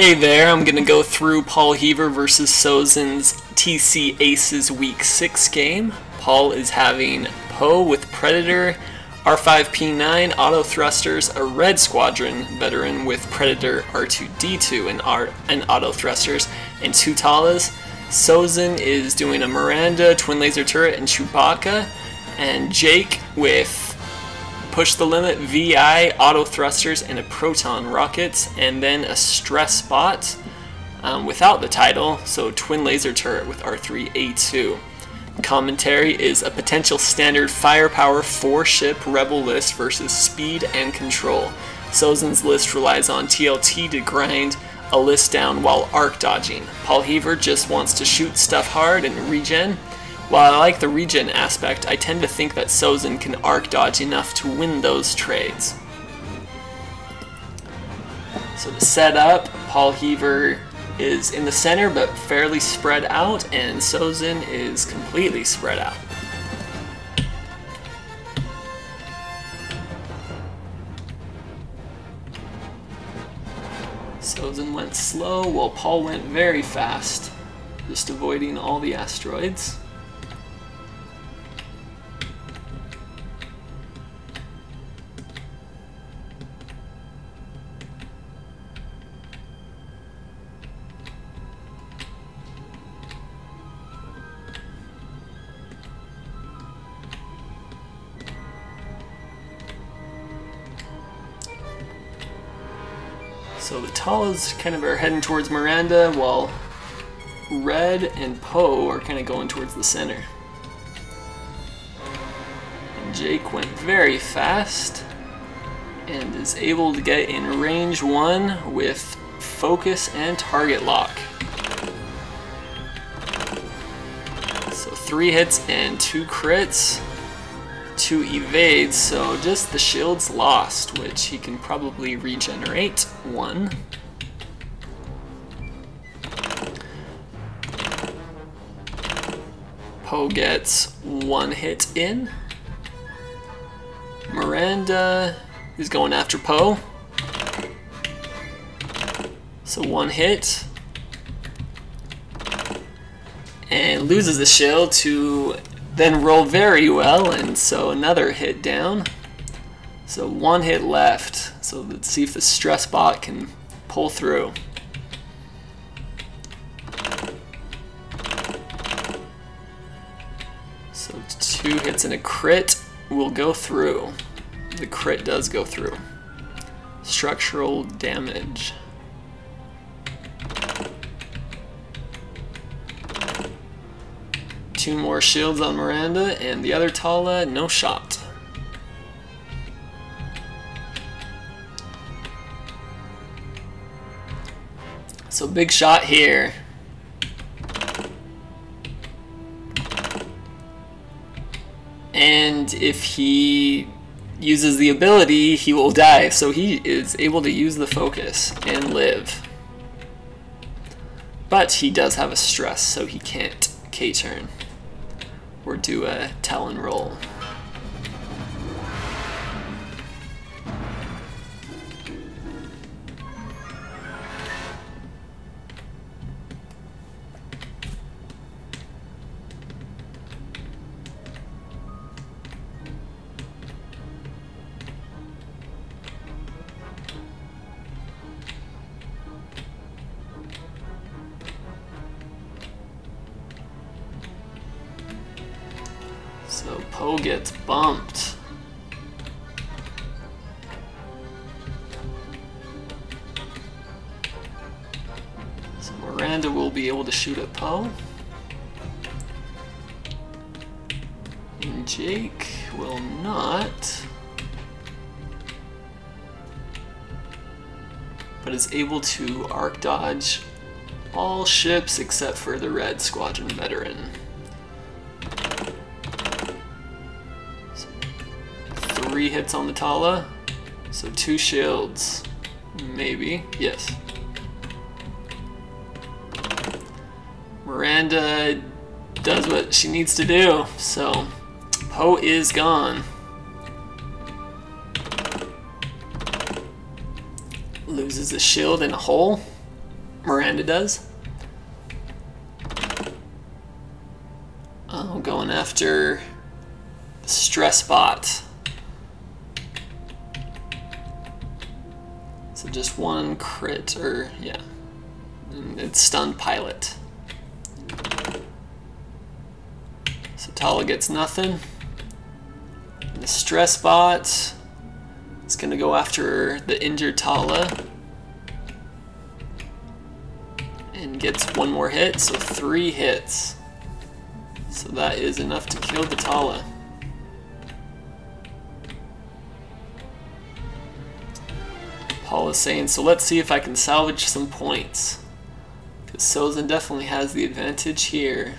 Hey there, I'm gonna go through Paul Heaver versus Sozin's TC Aces Week 6 game. Paul is having Poe with Predator, R5P9 auto thrusters, a Red Squadron veteran with Predator R2D2 and, R and auto thrusters, and two Talas. Sozin is doing a Miranda, twin laser turret, and Chewbacca, and Jake with Push the Limit VI auto thrusters and a Proton rockets, and then a Stress bot um, without the title, so twin laser turret with R3A2. Commentary is a potential standard firepower four ship rebel list versus speed and control. Sozin's list relies on TLT to grind a list down while arc dodging. Paul Heaver just wants to shoot stuff hard and regen. While I like the regen aspect, I tend to think that Sozin can arc dodge enough to win those trades. So to set up, Paul Heaver is in the center but fairly spread out, and Sozin is completely spread out. Sozin went slow while Paul went very fast, just avoiding all the asteroids. So the Talas kind of are heading towards Miranda, while Red and Poe are kind of going towards the center. And Jake went very fast and is able to get in range one with focus and target lock. So three hits and two crits to evade, so just the shield's lost, which he can probably regenerate one. Poe gets one hit in. Miranda is going after Poe. So one hit. And loses the shield to then roll very well, and so another hit down. So one hit left. So let's see if the stress bot can pull through. So two hits and a crit will go through. The crit does go through. Structural damage. Two more shields on Miranda, and the other Tala, no shot. So big shot here. And if he uses the ability, he will die. So he is able to use the focus and live. But he does have a stress, so he can't K-turn or do a Tallon roll. So Poe gets bumped. So Miranda will be able to shoot at Poe. And Jake will not. But is able to arc dodge all ships except for the Red Squadron veteran. Three hits on the Tala. So two shields. Maybe. Yes. Miranda does what she needs to do. So Poe is gone. Loses a shield in a hole. Miranda does. Oh, going after stress bot. So just one crit, or yeah. And it's stunned pilot. So Tala gets nothing. And the stress bot is gonna go after the injured Tala. And gets one more hit, so three hits. So that is enough to kill the Tala. Paul is saying, so let's see if I can salvage some points. Because Sozin definitely has the advantage here.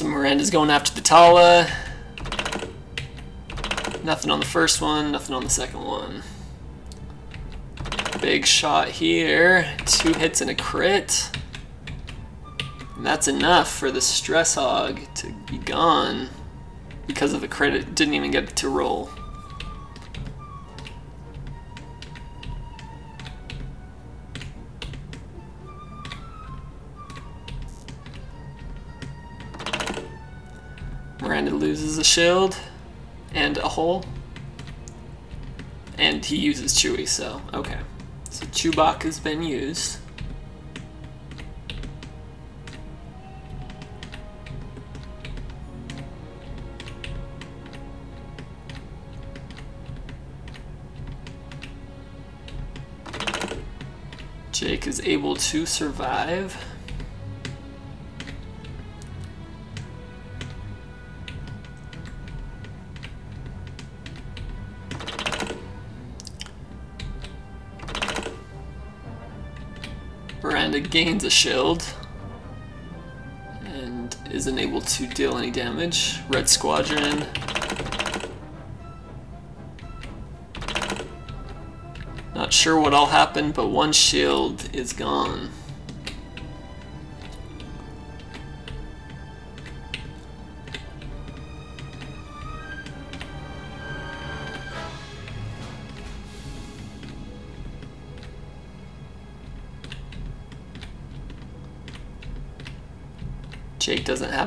So Miranda's going after the Tala. Nothing on the first one, nothing on the second one. Big shot here. Two hits and a crit. And that's enough for the Stress Hog to be gone. Because of the crit, it didn't even get to roll. Loses a shield and a hole. And he uses Chewy, so okay. So Chewbacca has been used. Jake is able to survive. Gains a shield and isn't able to deal any damage. Red Squadron. Not sure what all happened, but one shield is gone.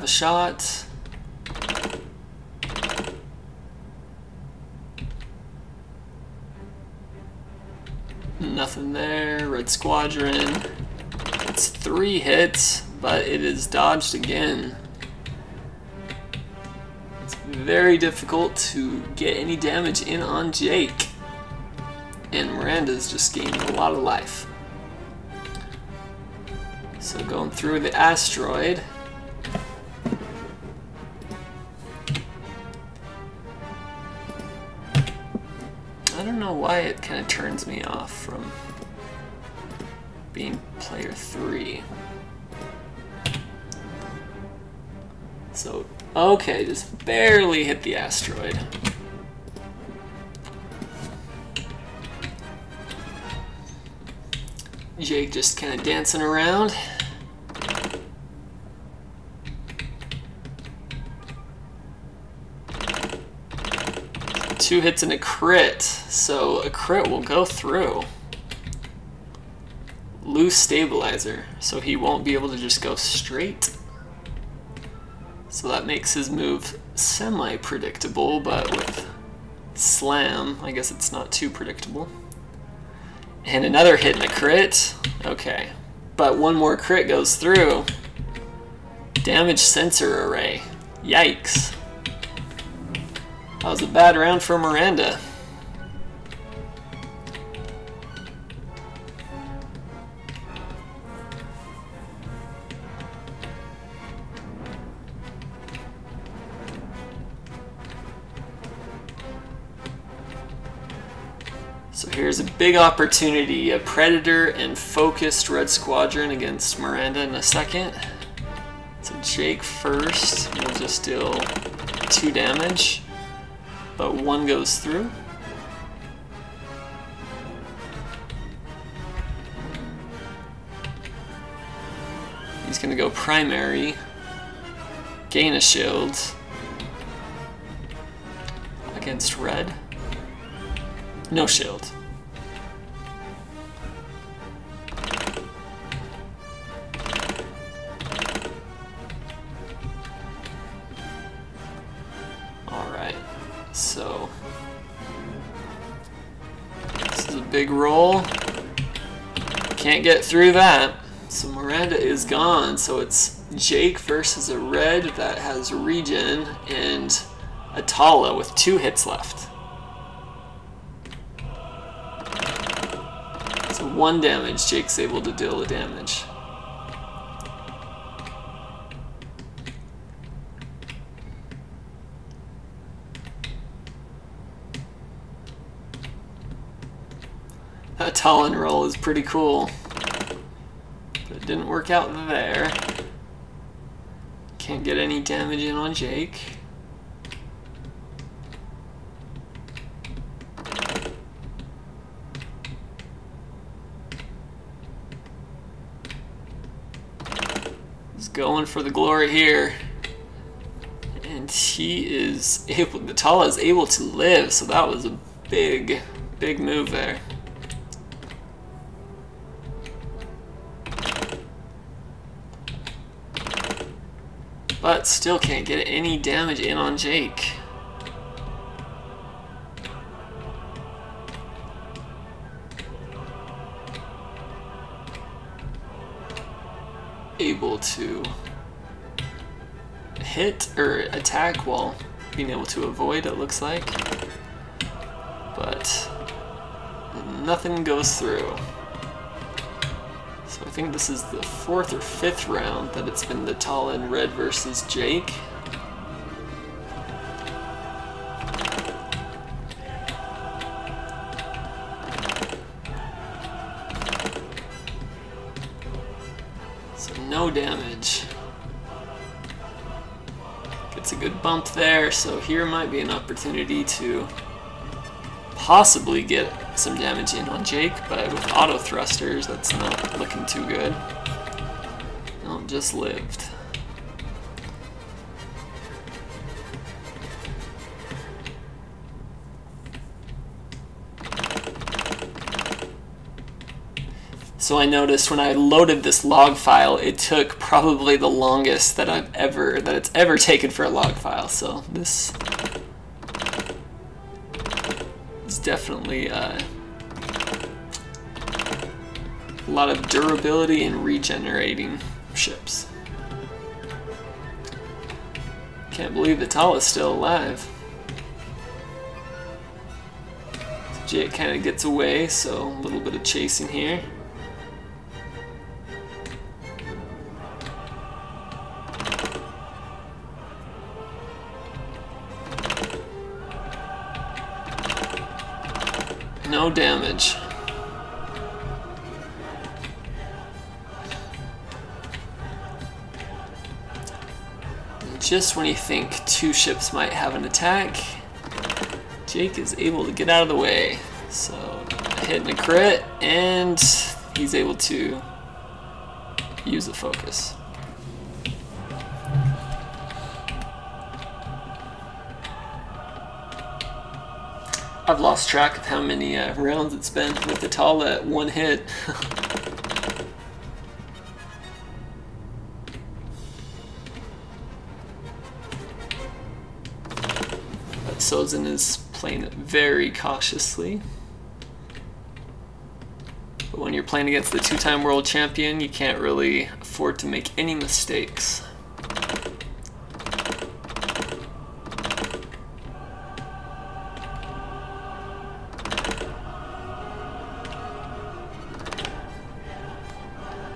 Have a shot. Nothing there. Red Squadron. It's three hits, but it is dodged again. It's very difficult to get any damage in on Jake. And Miranda's just gaining a lot of life. So going through the asteroid. Why it kind of turns me off from being player three. So, okay, just barely hit the asteroid. Jake just kind of dancing around. Two hits and a crit, so a crit will go through. Loose stabilizer, so he won't be able to just go straight. So that makes his move semi-predictable, but with slam, I guess it's not too predictable. And another hit and a crit. Okay. But one more crit goes through. Damage sensor array. Yikes. That was a bad round for Miranda. So here's a big opportunity, a Predator and Focused Red Squadron against Miranda in a second. So Jake first, will just deal two damage, but one goes through. He's gonna go primary, gain a shield against red. No shield. Roll. Can't get through that. So Miranda is gone, so it's Jake versus a red that has regen and Atala with two hits left. So one damage, Jake's able to deal the damage. Talon roll is pretty cool. But it didn't work out there. Can't get any damage in on Jake. He's going for the glory here. And he is able, Natala is able to live, so that was a big, big move there. But still can't get any damage in on Jake. Able to hit or attack while being able to avoid, it looks like. But nothing goes through. Think this is the fourth or fifth round that it's been the Talon Red versus Jake. So no damage. Gets a good bump there, so here might be an opportunity to possibly get some damage in on Jake, but with auto thrusters, that's not looking too good. No, just lived. So I noticed when I loaded this log file, it took probably the longest that I've ever that it's ever taken for a log file. So this definitely uh, a lot of durability and regenerating ships. Can't believe the Tal is still alive. Jake kind of gets away, so a little bit of chasing here. No damage. Just when you think two ships might have an attack, Jake is able to get out of the way. So, a hit and a crit, and he's able to use the focus. I've lost track of how many uh, rounds it's been with the tall at one hit. but Sozin is playing it very cautiously. But when you're playing against the two-time world champion, you can't really afford to make any mistakes.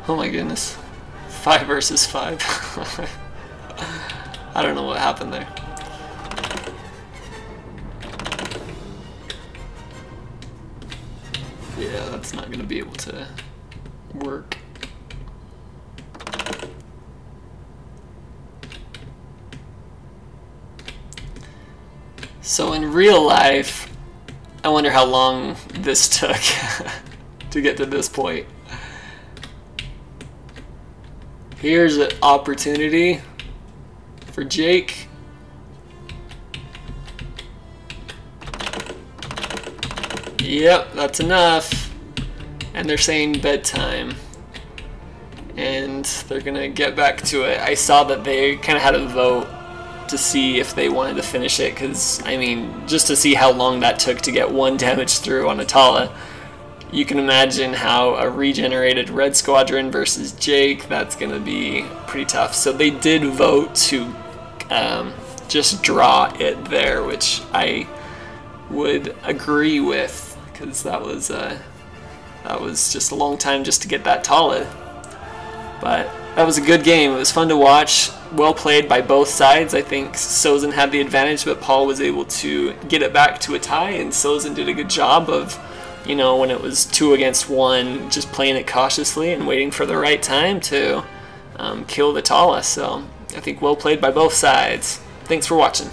Oh my goodness. Five versus five. I don't know what happened there. Yeah, that's not to be able to work. So in real life, I wonder how long this took to get to this point. Here's an opportunity for Jake. Yep, that's enough. And they're saying bedtime. And they're gonna get back to it. I saw that they kind of had a vote to see if they wanted to finish it because I mean just to see how long that took to get one damage through on Atala you can imagine how a regenerated red squadron versus Jake that's gonna be pretty tough so they did vote to um, just draw it there which I would agree with because that was uh, that was just a long time just to get that Tala but that was a good game. It was fun to watch. Well played by both sides. I think Sozin had the advantage, but Paul was able to get it back to a tie, and Sozin did a good job of, you know, when it was two against one, just playing it cautiously and waiting for the right time to um, kill the Tala. So I think well played by both sides. Thanks for watching.